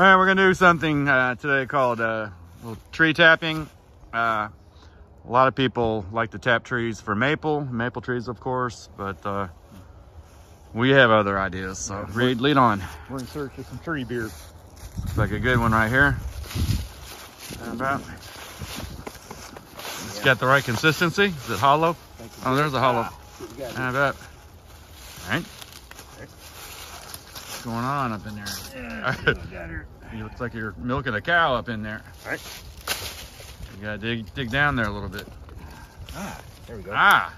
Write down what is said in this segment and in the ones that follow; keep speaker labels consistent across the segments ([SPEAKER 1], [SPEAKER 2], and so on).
[SPEAKER 1] All right, we're gonna do something uh, today called uh, tree tapping. Uh, a lot of people like to tap trees for maple, maple trees, of course, but uh, we have other ideas. So, Reed, lead on.
[SPEAKER 2] We're in search of some tree beer.
[SPEAKER 1] Looks like a good one right here. How about? It's got the right consistency. Is it hollow? Oh, there's a hollow. How about? All right. What's going on up in there? you look like you're milking a cow up in there.
[SPEAKER 2] All right.
[SPEAKER 1] You gotta dig dig down there a little bit.
[SPEAKER 2] Ah, there we go.
[SPEAKER 1] Ah,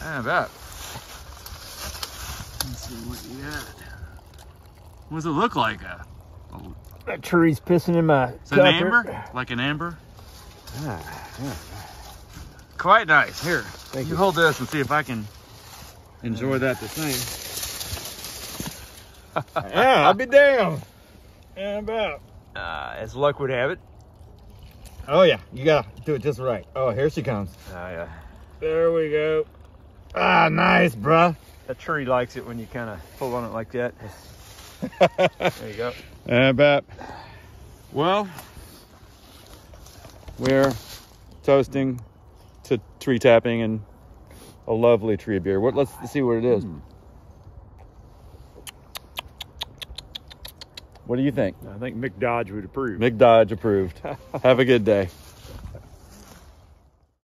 [SPEAKER 1] how about? Let's see what you got. What does it look like? A, a,
[SPEAKER 2] That tree's pissing in my
[SPEAKER 1] is it an amber? Like an amber?
[SPEAKER 2] Ah, yeah.
[SPEAKER 1] Quite nice. Here,
[SPEAKER 2] Thank
[SPEAKER 1] you
[SPEAKER 2] you.
[SPEAKER 1] hold this and see if I can enjoy that the same.
[SPEAKER 2] Yeah, I'll be down. How about? Uh, as luck would have it.
[SPEAKER 3] Oh yeah, you gotta do it just right. Oh, here she comes.
[SPEAKER 2] Oh, yeah.
[SPEAKER 3] There we go. Ah, nice, bruh.
[SPEAKER 2] That tree likes it when you kind of pull on it like that. There you go.
[SPEAKER 1] How about? Well, we're toasting to tree tapping and a lovely tree beer. What? Let's see what it is. What do you think?
[SPEAKER 2] I think Mick Dodge would approve.
[SPEAKER 1] Mick Dodge approved. Have a good day.